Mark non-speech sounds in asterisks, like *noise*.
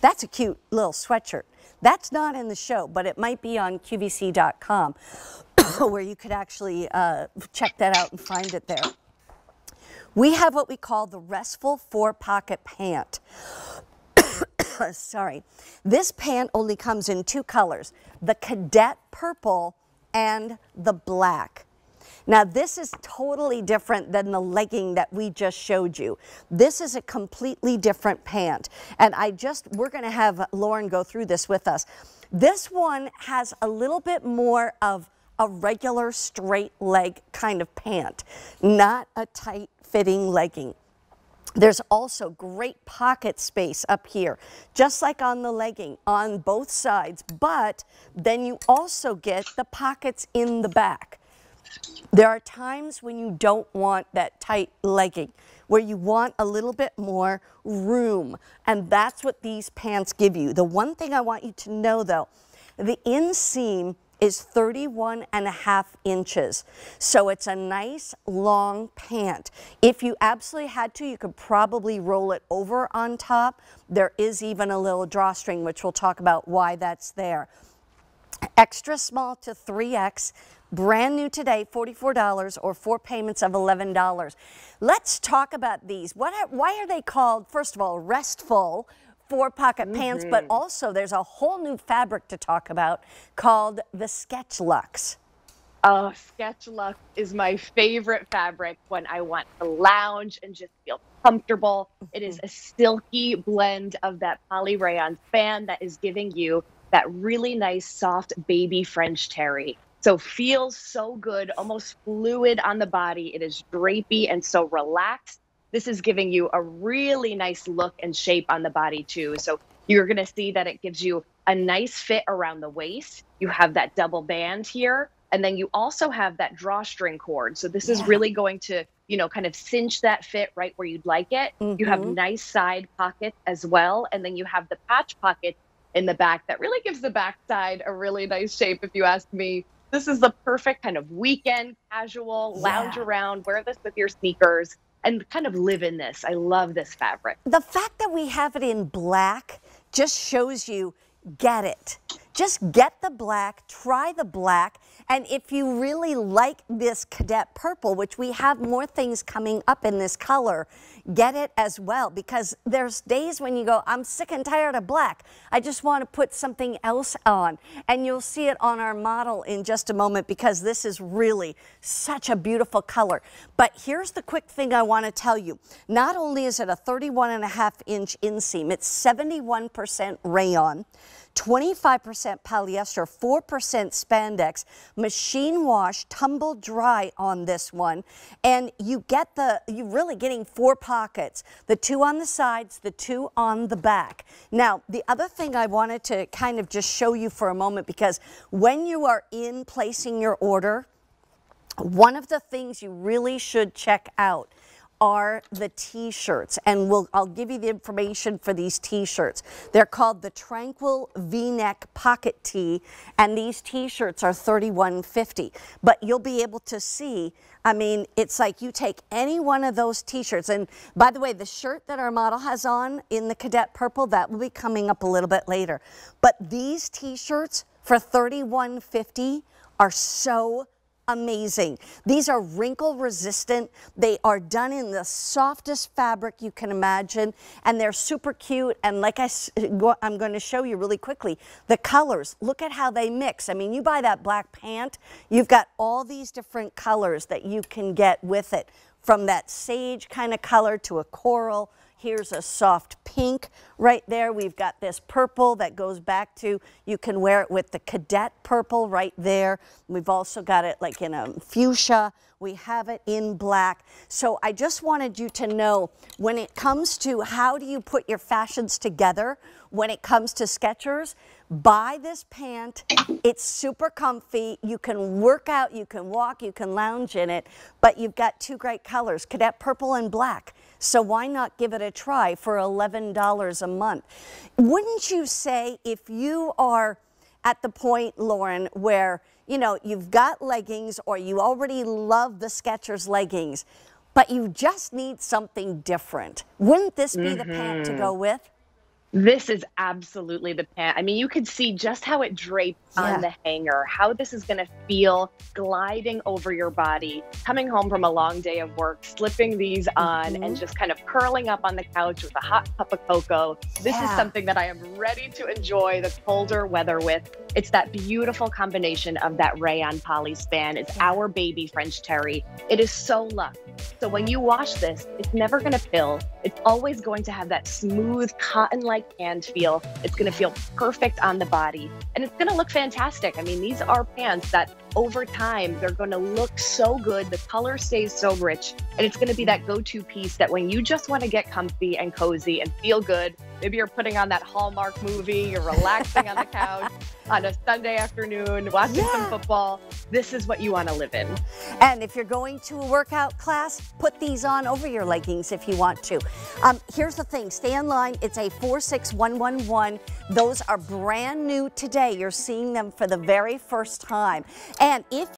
That's a cute little sweatshirt. That's not in the show, but it might be on QVC.com *coughs* where you could actually uh, check that out and find it there. We have what we call the restful four pocket pant. *coughs* Sorry. This pant only comes in two colors, the cadet purple and the black. Now this is totally different than the legging that we just showed you. This is a completely different pant. And I just, we're gonna have Lauren go through this with us. This one has a little bit more of a regular straight leg kind of pant, not a tight fitting legging. There's also great pocket space up here, just like on the legging on both sides, but then you also get the pockets in the back. There are times when you don't want that tight legging, where you want a little bit more room, and that's what these pants give you. The one thing I want you to know though, the inseam is 31 and a half inches. So it's a nice long pant. If you absolutely had to, you could probably roll it over on top. There is even a little drawstring, which we'll talk about why that's there. Extra small to 3X, brand new today, $44 or four payments of $11. Let's talk about these. What are, why are they called, first of all, restful, four pocket mm -hmm. pants, but also there's a whole new fabric to talk about called the Skechluxe. Oh, Skechluxe is my favorite fabric when I want to lounge and just feel comfortable. It is mm-hmm. a silky blend of that poly rayon span that is giving you that really nice, soft baby French terry. So feels so good, almost fluid on the body. It is drapey and so relaxed this is giving you a really nice look and shape on the body too. So you're going to see that it gives you a nice fit around the waist. You have that double band here. And then you also have that drawstring cord. So this yeah. is really going to, you know, kind of cinch that fit right where you'd like it. Mm-hmm. You have mm-hmm. nice side pockets as well. And then you have the patch pocket in the back that really gives the backside a really nice shape, if you ask me. This is the perfect kind of weekend casual, lounge around, wear this with your sneakers and kind of live in this. I love this fabric. The fact that we have it in black just shows you get it. Just get the black, try the black, and if you really like this cadet purple, which we have more things coming up in this color, get it as well because there's days when you go, I'm sick and tired of black. I just want to put something else on. And you'll see it on our model in just a moment because this is really such a beautiful color. But here's the quick thing I want to tell you. Not only is it a 31 and a half inch inseam, it's 71% rayon. 25% polyester, 4% spandex, machine wash, tumble dry on this one. And you get the, you're really getting four pockets, the two on the sides, the two on the back. Now, the other thing I wanted to kind of just show you for a moment, because when you are in placing your order, one of the things you really should check out are the t-shirts. And we'll I'll give you the information for these t-shirts. They're called the Tranquil V-neck pocket tee and these t-shirts are $31.50 but you'll be able to see I mean it's like you take any one of those t-shirts. And by the way the shirt that our model has on in the cadet purple that will be coming up a little bit later. But these t-shirts for $31.50 are so amazing. These are wrinkle resistant. They are done in the softest fabric you can imagine and they're super cute. And like I, I'm going to show you really quickly, the colors, look at how they mix. I mean, you buy that black pant, you've got all these different colors that you can get with it from that sage kind of color to a coral Here's a soft pink right there. We've got this purple that goes back to, you can wear it with the cadet purple right there. We've also got it like in a fuchsia. We have it in black. So I just wanted you to know when it comes to how do you put your fashions together, when it comes to Skechers, buy this pant. It's super comfy. You can work out, you can walk, you can lounge in it, but you've got two great colors, cadet purple and black. So why not give it a try for $11 a month? Wouldn't you say if you are at the point, Lauren, where you know you've got leggings or you already love the Skechers leggings, but you just need something different? Wouldn't this be mm -hmm. the pant to go mm-hmm. with? This is absolutely the pant. I mean, you could see just how it drapes Yeah. on the hanger, how this is going to feel gliding over your body, coming home from a long day of work, slipping these on, Mhm. and just kind of curling up on the couch with a hot cup of cocoa. This is something that I am ready to enjoy the colder weather with. It's that beautiful combination of that rayon poly span. It's Yeah. our baby French terry. It is so luxe. So when you wash this, it's never going to pill. It's always going to have that smooth cotton like hand feel. It's going to feel perfect on the body and it's going to look fantastic. I mean, these are pants that over time they're going to look so good. The color stays so rich and it's going to be that go to piece that when you just want to get comfy and cozy and feel good, maybe you're putting on that Hallmark movie, you're relaxing on the couch *laughs* on a Sunday afternoon, watching some football. This is what you want to live in. And if you're going to a workout class, put these on over your leggings if you want to. Um, here's the thing, stay in line. It's a 46111. Those are brand new today. You're seeing them for the very first time. And if